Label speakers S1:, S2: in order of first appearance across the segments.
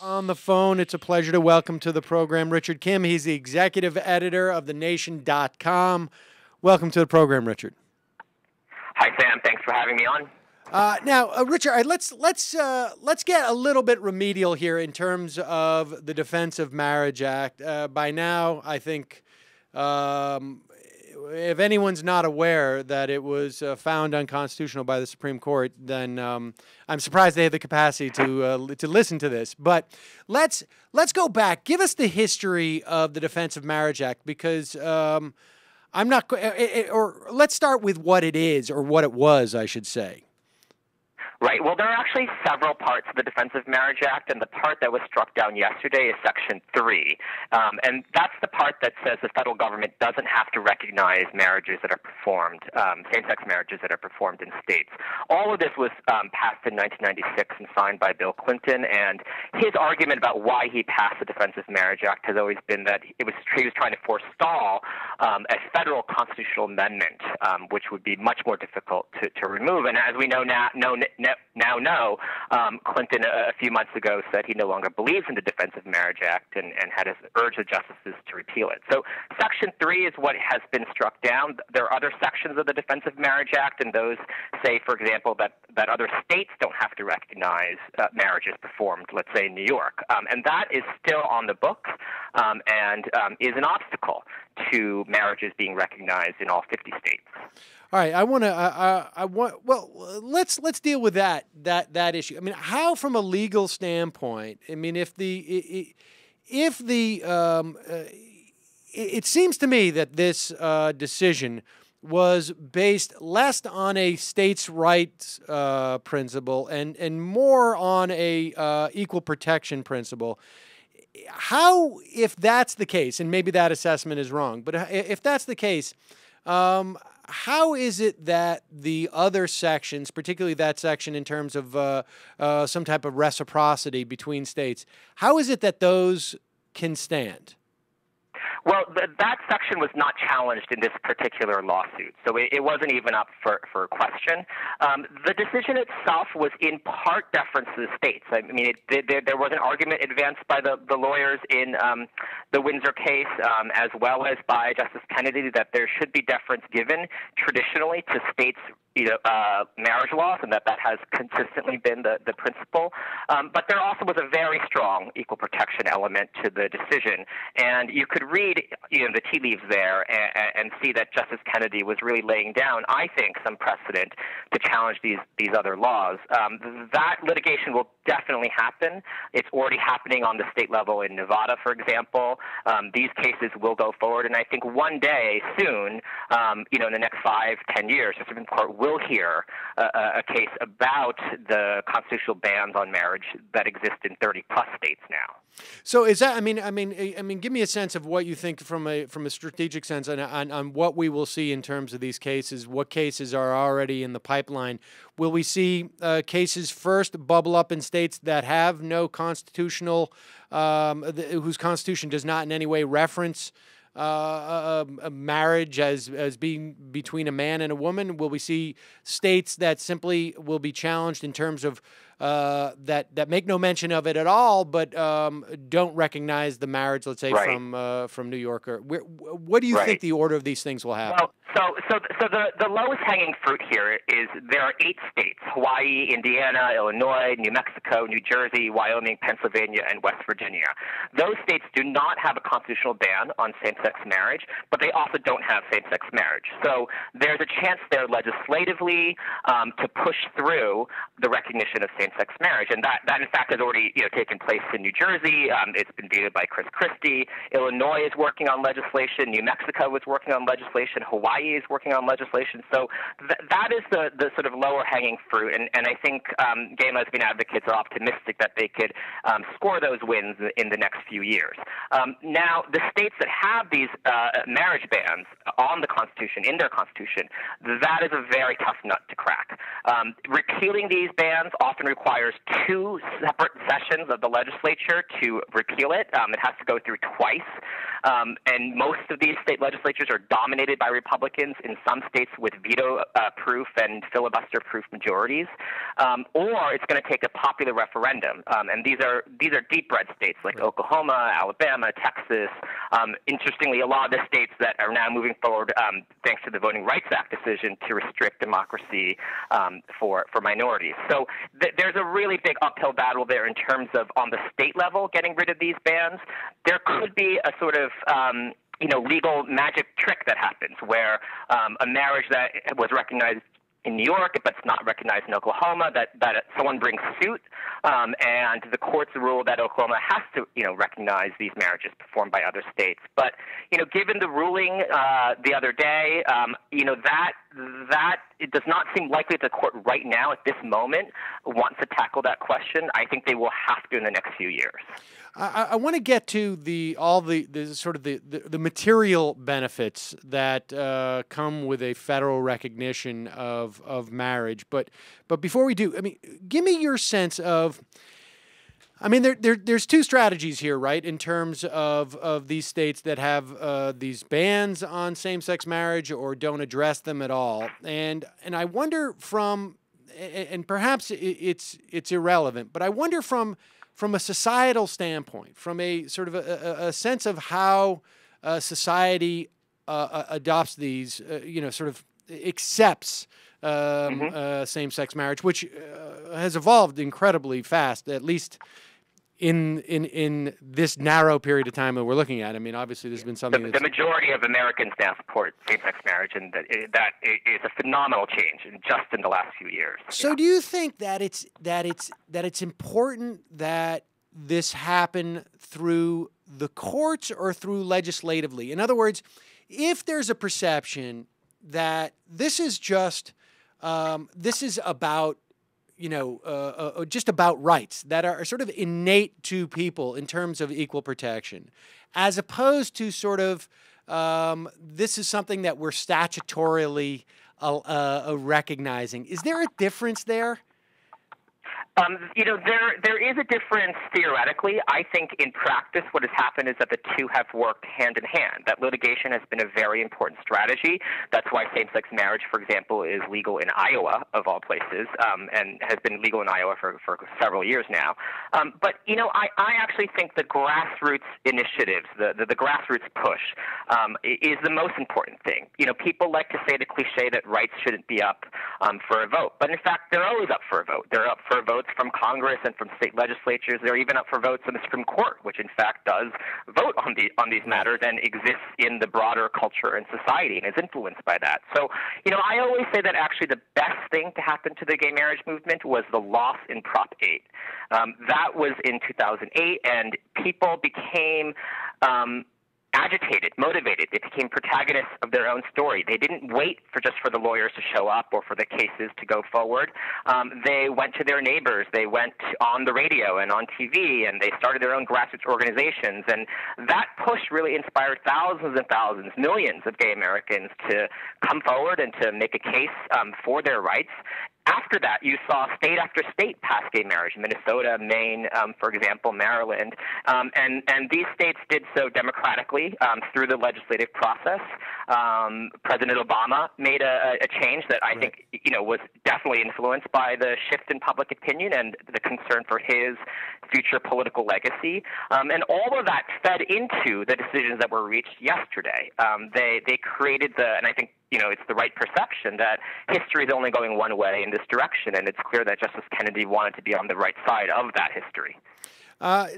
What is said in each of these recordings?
S1: On the phone, it's a pleasure to welcome to the program Richard Kim. He's the executive editor of TheNation.com. Welcome to the program, Richard.
S2: Hi, Sam. Thanks for having me on.
S1: Uh, now, uh, Richard, let's let's uh, let's get a little bit remedial here in terms of the Defense of Marriage Act. Uh, by now, I think um, if anyone's not aware that it was uh, found unconstitutional by the Supreme Court, then um, I'm surprised they have the capacity to uh, to listen to this. But let's let's go back. Give us the history of the Defense of Marriage Act because um, I'm not. Or let's start with what it is or what it was, I should say.
S2: Right. Well, there are actually several parts of the Defense of Marriage Act, and the part that was struck down yesterday is Section 3. Um, and that's the part that says the federal government doesn't have to recognize marriages that are performed, um, same sex marriages that are performed in states. All of this was um, passed in 1996 and signed by Bill Clinton, and his argument about why he passed the Defense of Marriage Act has always been that it was, he was trying to forestall um, a federal constitutional amendment, um, which would be much more difficult to, to remove. And as we know now, know, now know, um, Clinton a, a, few months ago said he no longer believes in the Defense of Marriage Act and, and had urged the justices to repeal it. So Section 3 is what has been struck down. There are other sections of the Defense of Marriage Act, and those say, for example, that, that other states don't have to recognize uh, marriages performed, let's say in New York. Um, and that is still on the books um, and um, is an obstacle to marriages being recognized in all 50 states.
S1: All right, I want to. I, I, I want. Well, let's let's deal with that that that issue. I mean, how from a legal standpoint? I mean, if the if the um, uh, it seems to me that this uh, decision was based less on a states' rights uh, principle and and more on a uh, equal protection principle. How, if that's the case, and maybe that assessment is wrong, but if that's the case, um, how is it that the other sections, particularly that section in terms of uh, uh, some type of reciprocity between states, how is it that those can stand?
S2: Well, th- that section was not challenged in this particular lawsuit, so it, it wasn't even up for, for question. Um, the decision itself was in part deference to the states. I mean, it, there, there was an argument advanced by the, the lawyers in um, the Windsor case, um, as well as by Justice Kennedy, that there should be deference given traditionally to states' you know, uh, marriage laws, and that that has consistently been the, the principle. Um, but there also was a very strong equal protection element to the decision, and you could read read you know the tea leaves there and, and see that Justice Kennedy was really laying down, I think, some precedent to challenge these these other laws. Um, that litigation will definitely happen. It's already happening on the state level in Nevada, for example. Um, these cases will go forward, and I think one day soon, um, you know, in the next five, ten years, the Supreme Court will hear a, a case about the constitutional bans on marriage that exist in 30 plus states now.
S1: So is that? I mean, I mean, I mean, give me a sense of what you think from a from a strategic sense on, on, on what we will see in terms of these cases. What cases are already in the pipeline? Will we see uh, cases first bubble up in states that have no constitutional, um, whose constitution does not in any way reference? Uh, a, a, marriage as as being between a man and a woman? Will we see states that simply will be challenged in terms of uh, that that make no mention of it at all, but um, don't recognize the marriage, let's say right. from uh, from New York? Or where, what do you right. think the order of these things will happen?
S2: Well, so, so, so the, the lowest hanging fruit here is there are eight states Hawaii, Indiana, Illinois, New Mexico, New Jersey, Wyoming, Pennsylvania, and West Virginia. Those states do not have a constitutional ban on same sex marriage, but they also don't have same sex marriage. So there's a chance there legislatively um, to push through the recognition of same sex marriage. And that, that, in fact, has already you know, taken place in New Jersey. Um, it's been vetoed by Chris Christie. Illinois is working on legislation. New Mexico is working on legislation. Hawaii Hawaii is working on legislation. So th- that is the, the sort of lower hanging fruit. And, and I think um, gay and lesbian advocates are optimistic that they could um, score those wins in the next few years. Um, now, the states that have these uh, marriage bans on the Constitution, in their Constitution, that is a very tough nut to crack. Um, repealing these bans often requires two separate sessions of the legislature to repeal it. Um, it has to go through twice. Um, and most of these state legislatures are dominated by Republicans. In some states, with veto-proof uh, and filibuster-proof majorities, um, or it's going to take a popular referendum. Um, and these are these are deep red states like Oklahoma, Alabama, Texas. Um, interestingly, a lot of the states that are now moving forward, um, thanks to the Voting Rights Act decision to restrict democracy um, for for minorities. So th- there's a really big uphill battle there in terms of on the state level getting rid of these bans. There could be a sort of um, you know legal magic trick that happens where um, a marriage that was recognized in New York, but it's not recognized in Oklahoma, that, that someone brings suit, um, and the courts rule that Oklahoma has to, you know, recognize these marriages performed by other states. But, you know, given the ruling uh, the other day, um, you know, that that it does not seem likely that the court right now at this moment wants to tackle that question. I think they will have to in the next few years.
S1: I, I want to get to the all the, the sort of the, the, the material benefits that uh, come with a federal recognition of of marriage, but but before we do, I mean, give me your sense of. I mean, there, there, there's two strategies here, right? In terms of, of these states that have uh, these bans on same-sex marriage or don't address them at all, and and I wonder from, and perhaps it's it's irrelevant, but I wonder from from a societal standpoint, from a sort of a, a, a sense of how uh, society uh, uh adopts these, uh, you know, sort of accepts um, mm-hmm. Uh, same-sex marriage, which uh, has evolved incredibly fast, at least in in in this narrow period of time that we're looking at. I mean, obviously, there's been something.
S2: The, the majority of Americans now support same-sex marriage, and that, that is a phenomenal change in just in the last few years.
S1: So,
S2: yeah.
S1: do you think that it's that it's that it's important that this happen through the courts or through legislatively? In other words, if there's a perception that this is just um, this is about you know, uh, uh, uh, just about rights that are sort of innate to people in terms of equal protection, as opposed to sort of um, this is something that we're statutorily uh, uh recognizing. Is there a difference there?
S2: Um, you know, there there is a difference theoretically. I think in practice, what has happened is that the two have worked hand in hand. That litigation has been a very important strategy. That's why same-sex marriage, for example, is legal in Iowa of all places, um, and has been legal in Iowa for, for several years now. Um, but you know, I, I actually think the grassroots initiatives, the the, the grassroots push, um, is the most important thing. You know, people like to say the cliche that rights shouldn't be up um, for a vote, but in fact, they're always up for a vote. They're up for votes from Congress and from state legislatures. They're even up for votes in the Supreme Court, which in fact does vote on the on these matters and exists in the broader culture and society and is influenced by that. So, you know, I always say that actually the best thing to happen to the gay marriage movement was the loss in Prop 8. Um, that was in 2008, and people became um, agitated, motivated. They became protagonists of their own story. They didn't wait for just for the lawyers to show up or for the cases to go forward. Um, they went to their neighbors. They went on the radio and on TV, and they started their own grassroots organizations. And that push really inspired thousands and thousands, millions of gay Americans to come forward and to make a case um, for their rights after that, you saw state after state pass gay marriage Minnesota, Maine, um, for example, Maryland. Um, and, and these states did so democratically um, through the legislative process. Um, President Obama made a, a change that I right. think you know, was definitely influenced by the shift in public opinion and the concern for his future political legacy. Um, and all of that fed into the decisions that were reached yesterday. Um, they, they created the, and I think you know, it's the right perception that history is only going one way in this direction, and it's clear that Justice Kennedy wanted to be on the right side of that history.
S1: Uh,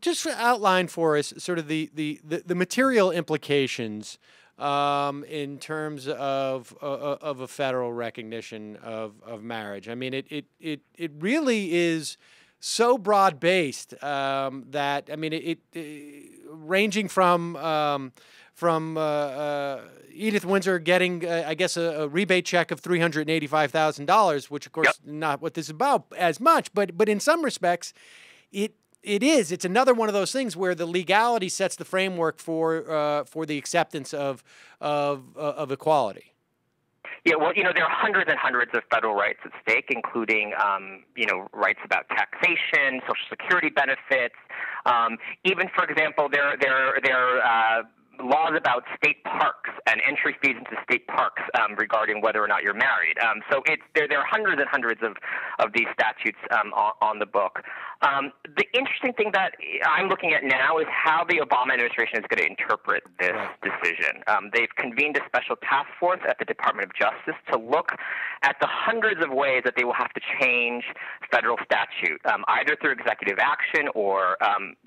S1: just outline for us sort of the, the, the, the material implications um, in terms of uh, uh, of a federal recognition of, of marriage. I mean, it, it, it, it really is so broad based um, that I mean, it, it ranging from um, from uh, uh, Edith Windsor getting, uh, I guess, a, a, rebate check of three hundred eighty-five thousand dollars, which of course yep. not what this is about as much, but but in some respects, it it is. It's another one of those things where the legality sets the framework for uh, for the acceptance of of uh, of equality.
S2: Yeah, well, you know, there are hundreds and hundreds of federal rights at stake, including, um, you know, rights about taxation, social security benefits, Um, even, for example, there there there. Uh, laws about state parks and entry fees into state parks um, regarding whether or not you're married. Um, so it's there. There are hundreds and hundreds of of these statutes um, on, on, the book. Um, the interesting thing that I'm looking at now is how the Obama administration is going to interpret this decision. Um, they've convened a special task force at the Department of Justice to look at the hundreds of ways that they will have to change federal statute, um, either through executive action or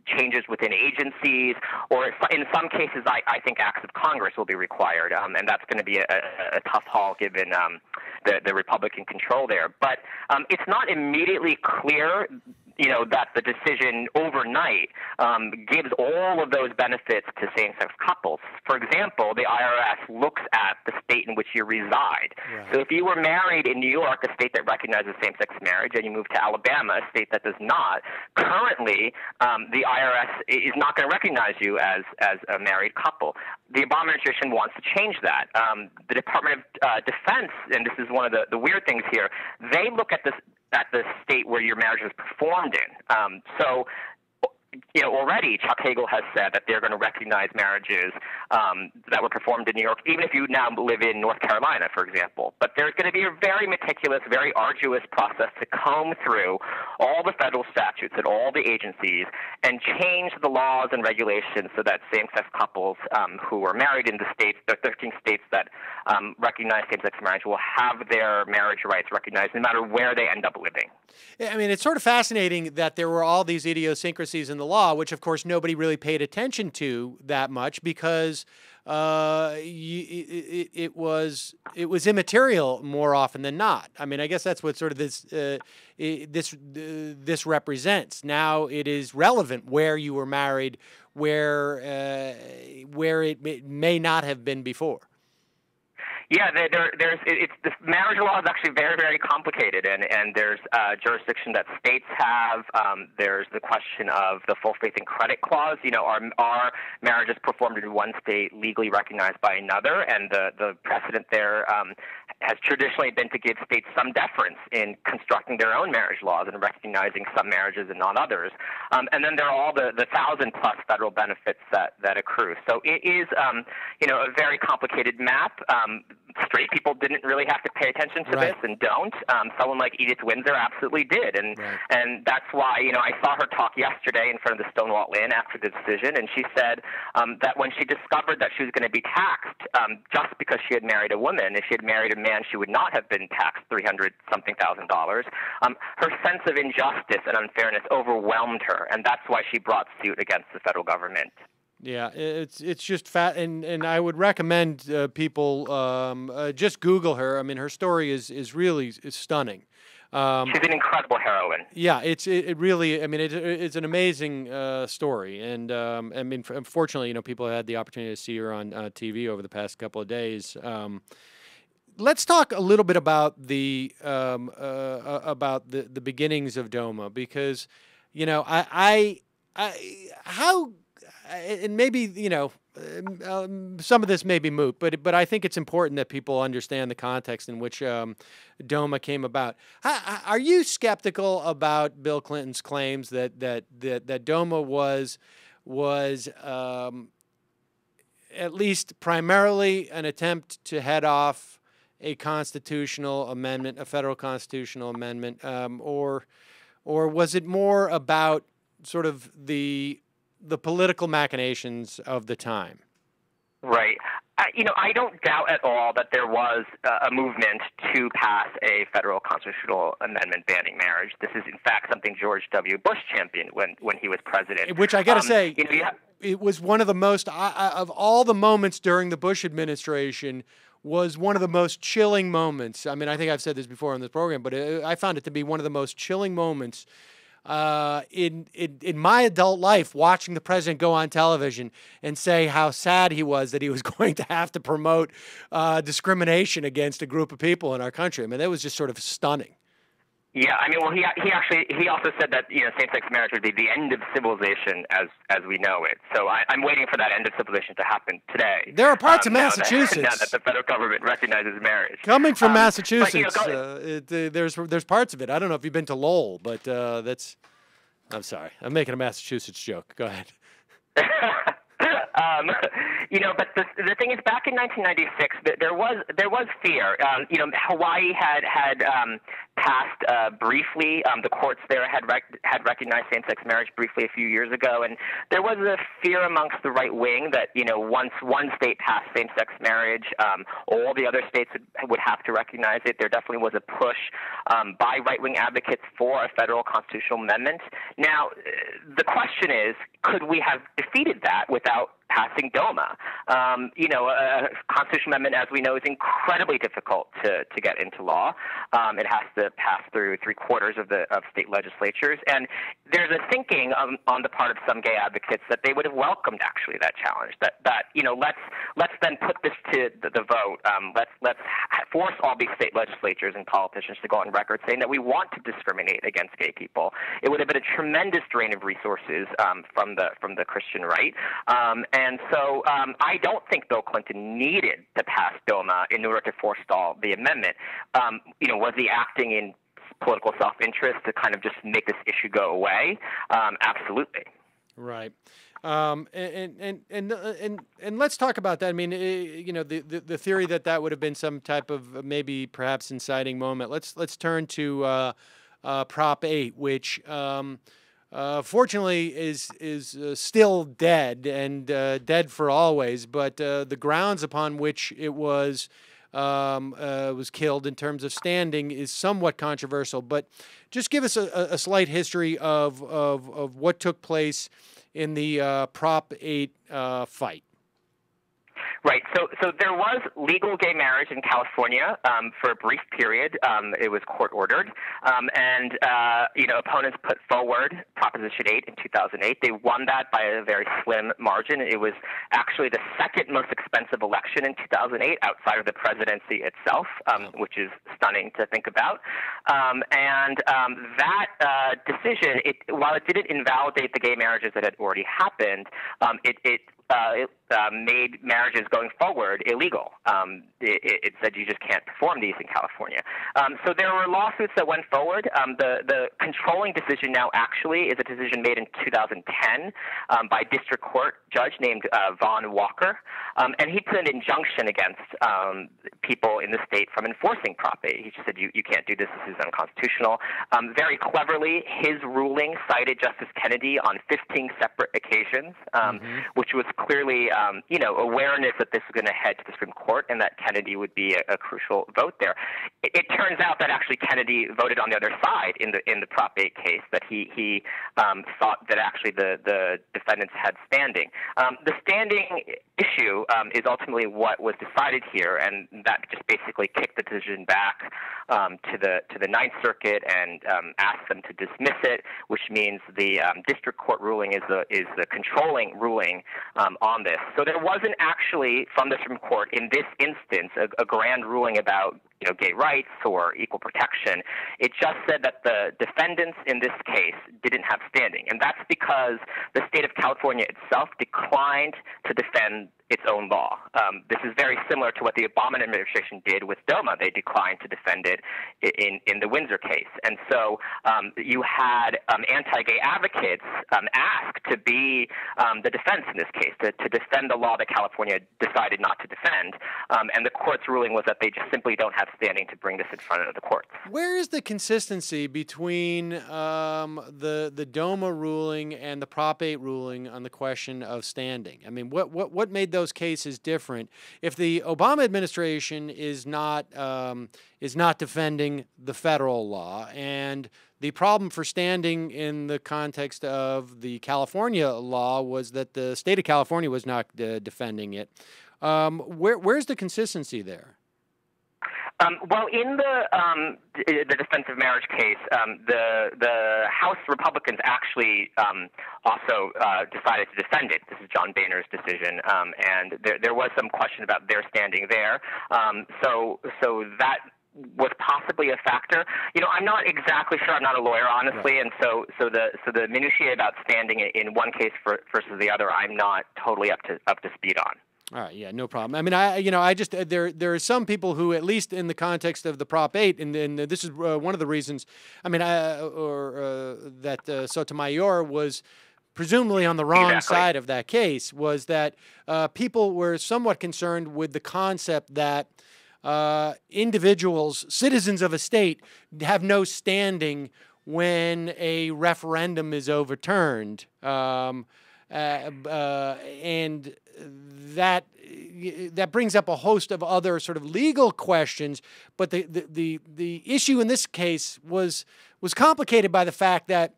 S2: changes within agencies, or in some cases, I, I think acts of Congress will be required, um, and that's going to be a, a, a, tough haul given um, the, the Republican control there. But um, it's not immediately clear you know that the decision overnight um, gives all of those benefits to same-sex couples. For example, the IRS looks at the state in which you reside. Right. So if you were married in New York, a state that recognizes same-sex marriage, and you move to Alabama, a state that does not, currently um, the IRS is not going to recognize you as as a married couple. The Obama administration wants to change that. Um, the Department of uh, Defense, and this is one of the, the weird things here, they look at this at the state where your marriage was performed in. Um, so you know, already Chuck Hagel has said that they're going to recognize marriages um, that were performed in New York, even if you now live in North Carolina, for example. But there's going to be a very meticulous, very arduous process to comb through all the federal statutes at all the agencies and change the laws and regulations so that same-sex couples um, who are married in the states, the 13 states that um, recognize same-sex marriage, will have their marriage rights recognized no matter where they end up living.
S1: I mean, it's sort of fascinating that there were all these idiosyncrasies in the law, which of course nobody really paid attention to that much because uh, it, it, was it was immaterial more often than not. I mean, I guess that's what sort of this uh, this uh, this represents. Now it is relevant where you were married, where uh, where it may not have been before.
S2: Yeah, there, there, there's it's the marriage law is actually very very complicated, and and there's uh, jurisdiction that states have. Um, there's the question of the full faith and credit clause. You know, are are marriages performed in one state legally recognized by another? And the the precedent there um, has traditionally been to give states some deference in constructing their own marriage laws and recognizing some marriages and not others. Um, and then there are all the the thousand plus federal benefits that that accrue. So it is um, you know a very complicated map. Um, straight people didn't really have to pay attention to right. this and don't. Um, someone like Edith Windsor absolutely did, and right. and that's why you know I saw her talk yesterday in front of the Stonewall Inn after the decision, and she said um, that when she discovered that she was going to be taxed um, just because she had married a woman, if she had married a man, she would not have been taxed three hundred something thousand dollars. Um, her sense of injustice and unfairness overwhelmed her, and that's why she brought suit against the federal government.
S1: Yeah, it's it's just fat, and and I would recommend uh, people um, uh, just Google her. I mean, her story is is really is stunning.
S2: Um, She's an incredible heroine.
S1: Yeah, it's it, it really. I mean, it, it's an amazing uh, story, and um, I mean, unfortunately, you know, people had the opportunity to see her on uh, TV over the past couple of days. Um, let's talk a little bit about the um, uh, uh, about the the beginnings of DOMA because, you know, I I, I how and maybe you know um, um, some of this may be moot, but but I think it's important that people understand the context in which um, DOMA came about. are you skeptical about Bill Clinton's claims that that that, that DOMA was was um, at least primarily an attempt to head off a constitutional amendment, a federal constitutional amendment, um, or or was it more about sort of the the political machinations of the time.
S2: Right. Uh, you know, I don't doubt at all that there was uh, a movement to pass a federal constitutional amendment banning marriage. This is, in fact, something George W. Bush championed when, when he was president.
S1: Which I got to um, say, you know, it was one of the most, uh, of all the moments during the Bush administration, was one of the most chilling moments. I mean, I think I've said this before on this program, but it, I found it to be one of the most chilling moments uh, in, in in my adult life watching the president go on television and say how sad he was that he was going to have to promote uh, discrimination against a group of people in our country. I mean, that was just sort of stunning.
S2: Yeah, I mean, well, he he actually he also said that you know same-sex marriage would be the end of civilization as as we know it. So I, am waiting for that end of civilization to happen today.
S1: There are parts um, of Massachusetts
S2: now that, now that, the federal government recognizes marriage.
S1: Coming from um, Massachusetts, but, you know, uh, it, uh, there's there's parts of it. I don't know if you've been to Lowell, but uh, that's I'm sorry. I'm making a Massachusetts joke. Go ahead.
S2: um, you know, but the the thing is, back in 1996, there was there was fear. Um, you know, Hawaii had had um, passed uh, briefly. Um, the courts there had rec- had recognized same-sex marriage briefly a few years ago, and there was a fear amongst the right wing that you know once one state passed same-sex marriage, um, all the other states would, would have to recognize it. There definitely was a push um, by right-wing advocates for a federal constitutional amendment. Now, the question is, could we have defeated that without passing DOMA. Um, you know, a constitutional amendment, as we know, is incredibly difficult to, to get into law. Um, it has to pass through three quarters of the of state legislatures, and there's a thinking um, on the part of some gay advocates that they would have welcomed actually that challenge. That that you know, let's let's then put this to the, the vote. Um, let's let's force all these state legislatures and politicians to go on record saying that we want to discriminate against gay people. It would have been a tremendous drain of resources um, from the from the Christian right, and um, and so um, I don't think Bill Clinton needed to pass DOMA in order to forestall the amendment. Um, you know, was he acting in political self-interest to kind of just make this issue go away? Um, absolutely.
S1: Right. Um, and, and, and, uh, and, and let's talk about that. I mean, eh, you know, the, the, the, theory that that would have been some type of maybe perhaps inciting moment. Let's, let's turn to uh, uh, Prop 8, which um, uh, fortunately is is uh, still dead and uh, dead for always. But uh, the grounds upon which it was um, uh, was killed in terms of standing is somewhat controversial. But just give us a, a slight history of, of of what took place in the uh, Prop Eight fight.
S2: Right. So, so there was legal gay marriage in California um, for a brief period. Um, it was court ordered, um, and uh, you know opponents put forward Proposition 8 in 2008. They won that by a very slim margin. It was actually the second most expensive election in 2008 outside of the presidency itself, um, which is stunning to think about. Um, and um, that uh, decision, it, while it didn't invalidate the gay marriages that had already happened, it, it uh, it, uh, made marriages going forward illegal. Um, it, it, said you just can't perform these in California. Um, so there were lawsuits that went forward. Um, the the controlling decision now actually is a decision made in 2010 um, by district court judge named uh, Vaughn Walker, um, and he put an injunction against um, people in the state from enforcing Prop 8. He just said you you can't do this. This is unconstitutional. very cleverly, his ruling cited Justice Kennedy on 15 separate occasions, mm-hmm. which was clearly, um, you know, awareness that this is going to head to the Supreme Court and that Kennedy would be a, a crucial vote there. It, it, turns out that actually Kennedy voted on the other side in the in the Prop 8 case. That he he um, thought that actually the the defendants had standing. Um, the standing issue um, is ultimately what was decided here, and that just basically kicked the decision back um, to the to the Ninth Circuit and um, asked them to dismiss it, which means the district court ruling is the is the controlling ruling on this. So there wasn't actually from the Supreme Court in this instance a, a grand ruling about you know gay rights or equal protection. It just said that the defendants in this case didn't have standing, and that's because the state of California itself declined to defend its own law. Um, this is very similar to what the Obama administration did with DOMA. They declined to defend it in, in the Windsor case. And so um, you had um, anti gay advocates um, ask to be um, the defense in this case, to, to defend the law that California decided not to defend. Um, and the court's ruling was that they just simply don't have standing to bring this in front of the courts.
S1: Where is the consistency between the, the DOMA ruling and the Prop 8 ruling on the question of standing? I mean, what, what, what made those cases different. If the Obama administration is not um, is not defending the federal law, and the problem for standing in the context of the California law was that the state of California was not uh, defending it. Um, where, where's the consistency there?
S2: Um, well, in the um, the Defense of Marriage case, um, the the House Republicans actually um, also uh, decided to defend it. This is John Boehner's decision, um, and there there was some question about their standing there. Um, so so that was possibly a factor. You know, I'm not exactly sure. I'm not a lawyer, honestly, and so so the so the minutiae about standing in one case for, versus the other, I'm not totally up to up to speed on.
S1: All right, yeah, no problem. I mean, I you know, I just uh, there there are some people who, at least in the context of the Prop Eight, and, and this is uh, one of the reasons. I mean, I, or uh, that uh, Sotomayor was presumably on the wrong
S2: exactly.
S1: side of that case was that uh, people were somewhat concerned with the concept that uh, individuals, citizens of a state, have no standing when a referendum is overturned. Um, uh, uh, and that that brings up a host of other sort of legal questions. But the, the, the, the issue in this case was was complicated by the fact that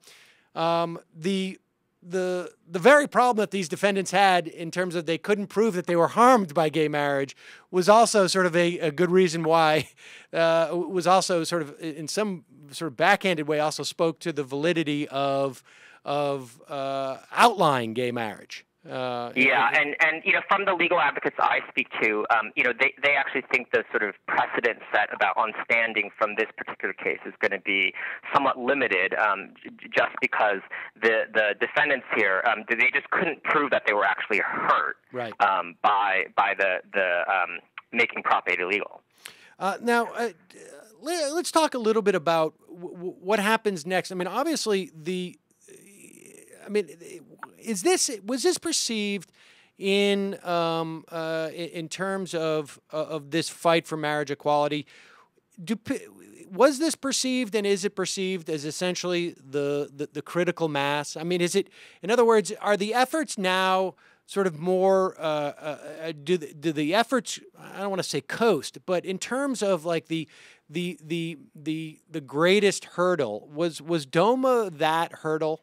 S1: um, the the the very problem that these defendants had in terms of they couldn't prove that they were harmed by gay marriage was also sort of a, a good reason why uh, was also sort of in some sort of backhanded way also spoke to the validity of of uh, outlying gay marriage.
S2: Uh, yeah, and, and you know, from the legal advocates I speak to, um, you know, they, they actually think the sort of precedent set about on standing from this particular case is going to be somewhat limited, um, j- just because the the defendants here um, they just couldn't prove that they were actually hurt
S1: right.
S2: um, by by the the um, making Prop 8 illegal.
S1: Uh, now, uh, let's talk a little bit about w- what happens next. I mean, obviously the I mean, is this was this perceived in um, uh, in terms of uh, of this fight for marriage equality? Do was this perceived and is it perceived as essentially the, the, the critical mass? I mean, is it in other words, are the efforts now? sort of more uh, uh, uh do the, do the efforts I don't want to say coast, but in terms of like the the the the the greatest hurdle was was DOMA that hurdle?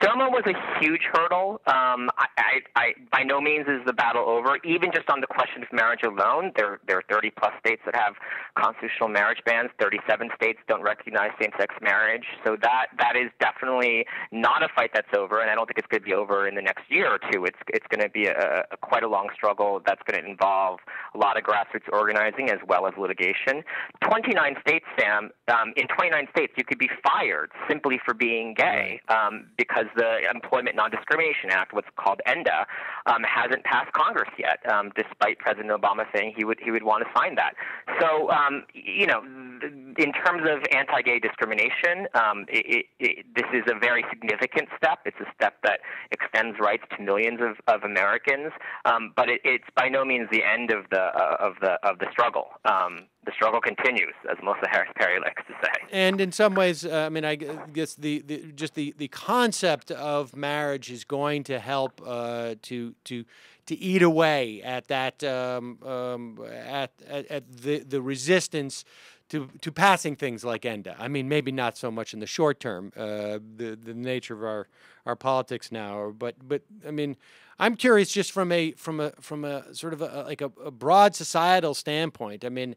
S2: DOMA was a huge hurdle. Um, I, I, I, by no means is the battle over. Even just on the question of marriage alone, there, there are 30 plus states that have constitutional marriage bans. 37 states don't recognize same-sex marriage. So that that is definitely not a fight that's over, and I don't think it's going to be over in the next year or two. It's it's going to be a, a quite a long struggle that's going to involve a lot of grassroots organizing as well as litigation. 29 states, Sam. Um, in 29 states, you could be fired simply for being gay um, because the Employment Non-Discrimination Act, what's called ENDA, um, hasn't passed Congress yet, um, despite President Obama saying he would he would want to sign that. So, um, you know, in terms of anti-gay discrimination, um, it, it, this is a very significant step. It's a step that extends rights to millions of, of Americans, um, but it, it's by no means the end of the uh, of the of the struggle. Um, the struggle continues, as Melissa Harris Perry likes to say.
S1: And in some ways, uh, I mean, I guess the, the just the, the concept of marriage is going to help uh, to to to eat away at that um, um, at, at, at the the resistance to to passing things like ENDA. I mean, maybe not so much in the short term, uh, the the nature of our our politics now, but but I mean. I'm curious, just from a from a from a sort of a, like a, a broad societal standpoint. I mean,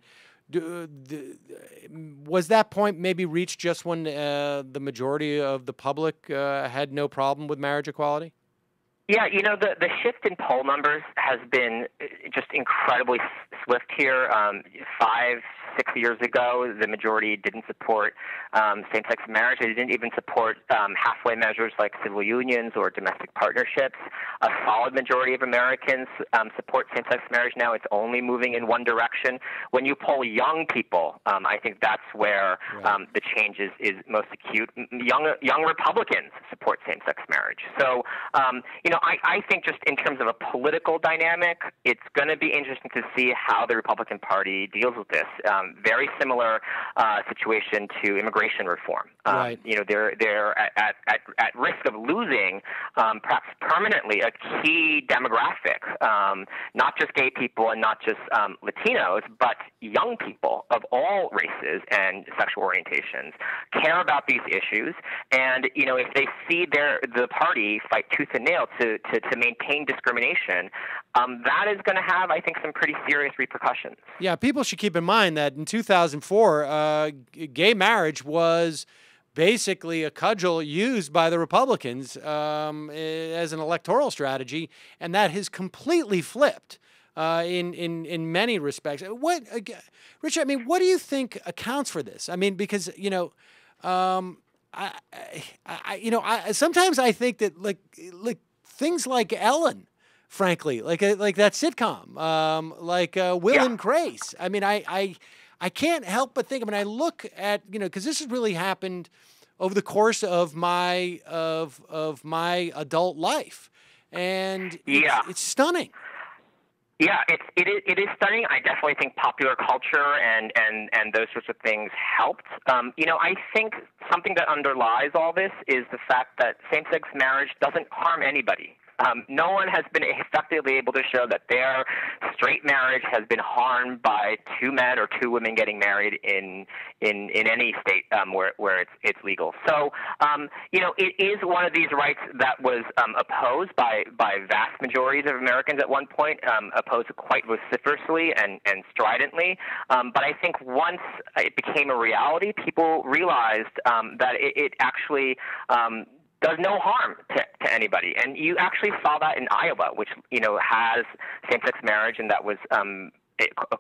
S1: do, the, was that point maybe reached just when uh, the majority of the public uh, had no problem with marriage equality?
S2: Yeah, you know the the shift in poll numbers has been uh, just incredibly swift here. Um, five, six years ago, the majority didn't support um, same-sex marriage. They didn't even support um, halfway measures like civil unions or domestic partnerships. A solid majority of Americans um, support same-sex marriage now. It's only moving in one direction. When you poll young people, um, I think that's where right. Um, the change is, is most acute. Young young Republicans support same-sex marriage. So um, you know, I, I think just in terms of a political dynamic, it's going to be interesting to see how the Republican Party deals with this. Um, um, very similar uh, situation to immigration reform.
S1: Um, right.
S2: You know, they're they're at at, at risk of losing um, perhaps permanently a key demographic, um, not just gay people and not just um, Latinos, but young people of all races and sexual orientations care about these issues. And you know, if they see their the party fight tooth and nail to to, to maintain discrimination, um, that is going to have, I think, some pretty serious repercussions.
S1: Yeah, people should keep in mind that in 2004, uh, gay marriage was basically a cudgel used by the Republicans um, as an electoral strategy, and that has completely flipped. Uh, in in in many respects, what, uh, Richard? I mean, what do you think accounts for this? I mean, because you know, um, I, I, you know, I, sometimes I think that like like things like Ellen frankly, like a, like that sitcom, um, like uh, Will yeah. and Grace. I mean, I, I I can't help but think. I mean, I look at you know because this has really happened over the course of my of of my adult life, and
S2: yeah.
S1: it's, it's stunning.
S2: Yeah, it's it is, it is stunning. I definitely think popular culture and and and those sorts of things helped. Um, you know, I think something that underlies all this is the fact that same-sex marriage doesn't harm anybody. Um, no one has been effectively able to show that their straight marriage has been harmed by two men or two women getting married in in, in any state um, where where it's it's legal. So um, you know it is one of these rights that was um, opposed by by vast majorities of Americans at one point, um, opposed quite vociferously and and stridently. Um, but I think once it became a reality, people realized that it, it actually does no harm to, to anybody. And you actually saw that in Iowa, which you know has same-sex marriage, and that was um,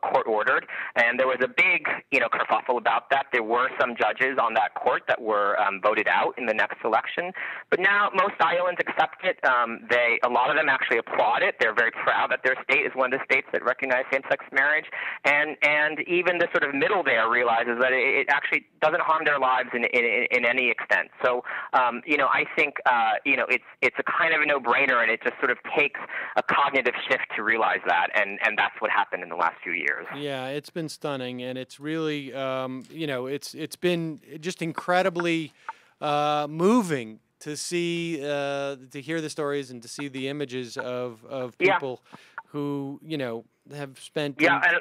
S2: court ordered, and there was a big, you know, kerfuffle about that. There were some judges on that court that were um, voted out in the next election, but now most Iowans accept it. Um, they, a lot of them actually applaud it. They're very proud that their state is one of the states that recognize same-sex marriage, and and even the sort of middle there realizes that it, it actually doesn't harm their lives in in, in any extent. So, um, you know, I think uh, you know it's it's a kind of a no-brainer, and it just sort of takes a cognitive shift to realize that, and and that's what happened in the last few years.
S1: Yeah, it's been stunning, and it's really, um, you know, it's it's been just incredibly uh, moving to see, uh, to hear the stories, and to see the images of of people yeah. who, you know, have spent.
S2: Yeah, and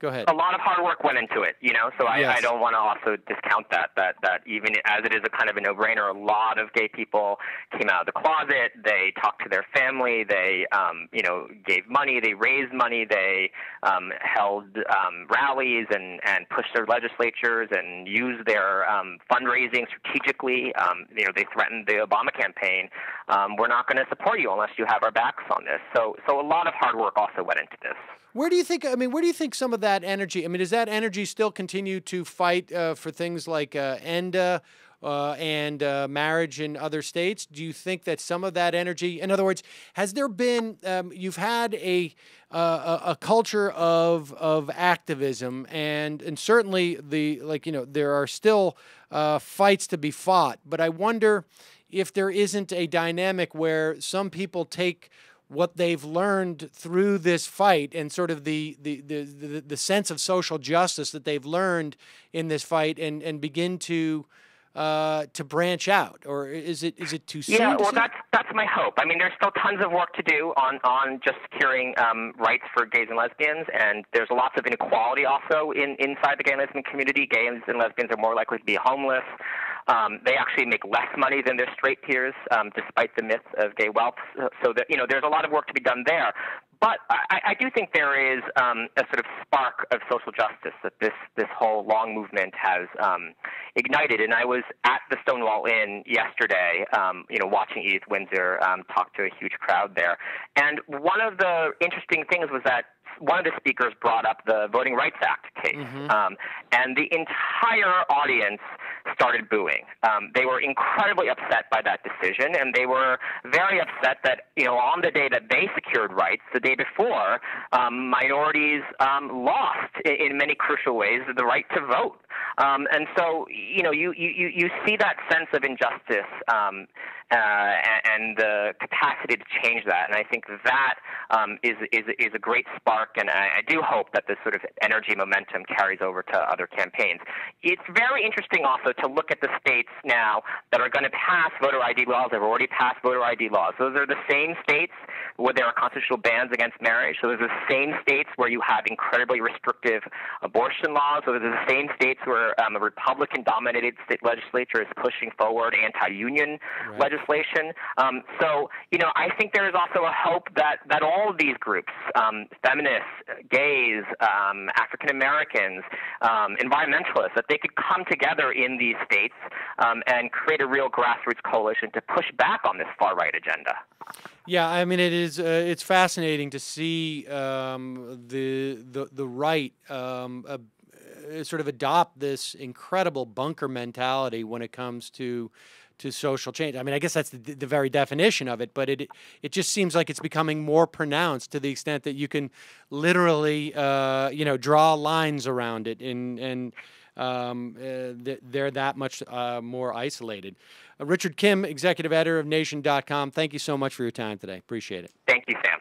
S1: Go ahead.
S2: A lot of hard work went into it, you know. So I, yes. I don't want to also discount that. That that even as it is a kind of a no-brainer, a lot of gay people came out of the closet. They talked to their family. They, um, you know, gave money. They raised money. They um, held um, rallies and and pushed their legislatures and used their um, fundraising strategically. Um, you know, they threatened the Obama campaign. Um, we're not going to support you unless you have our backs on this. So so a lot of hard work also went into this.
S1: Where do you think? I mean, where do you think some of that energy? I mean, does that energy still continue to fight uh, for things like uh, ENDA uh, and uh, marriage in other states? Do you think that some of that energy, in other words, has there been? Um, you've had a, uh, a, a culture of of activism, and and certainly the like you know there are still uh, fights to be fought, but I wonder if there isn't a dynamic where some people take what they've learned through this fight and sort of the, the, the, the, the sense of social justice that they've learned in this fight and, and begin to uh, to branch out, or is it is it too soon?
S2: Yeah, well, that's that's my hope. I mean, there's still tons of work to do on on just securing um, rights for gays and lesbians, and there's lots of inequality also in inside the gay and lesbian community. Gays and lesbians are more likely to be homeless. Um, they actually make less money than their straight peers, um, despite the myth of gay wealth. So that you know, there's a lot of work to be done there. But I, I do think there is um, a sort of spark of social justice that this this whole long movement has um, ignited. And I was at the Stonewall Inn yesterday, um, you know, watching Edith Windsor um, talk to a huge crowd there. And one of the interesting things was that one of the speakers brought up the Voting Rights Act case, mm-hmm. um, and the entire audience started booing. Um, they were incredibly upset by that decision, and they were very upset that you know on the day that they secured rights, the day before, um, minorities um, lost in, in, many crucial ways the right to vote. Um, and so you know you, you you see that sense of injustice um, uh, and, and, the capacity to change that. And I think that um, is is is a great spark, and I, I do hope that this sort of energy momentum carries over to other campaigns. It's very interesting also to look at the states now that are going to pass voter ID laws. They've already passed voter ID laws. Those are the same states where there are constitutional bans against marriage. So those are the same states where you have incredibly restrictive abortion laws. So those are the same states where um, a Republican-dominated state legislature is pushing forward anti-union right. legislation. Um, so you know, I think there is also a hope that that all of these groups, um, feminists, gays, um, African Americans, um, environmentalists, that they could come together in these states um, and create a real grassroots coalition to push back on this far right agenda.
S1: Yeah, I mean it is. Uh, it's fascinating to see um, the the the right uh, sort of adopt this incredible bunker mentality when it comes to to social change. I mean, I guess that's the, the very definition of it, but it it just seems like it's becoming more pronounced to the extent that you can literally, uh, you know, draw lines around it, and and um, uh, they're that much uh, more isolated. Uh, Richard Kim, executive editor of Nation.com. Thank you so much for your time today. Appreciate it.
S2: Thank you, Sam.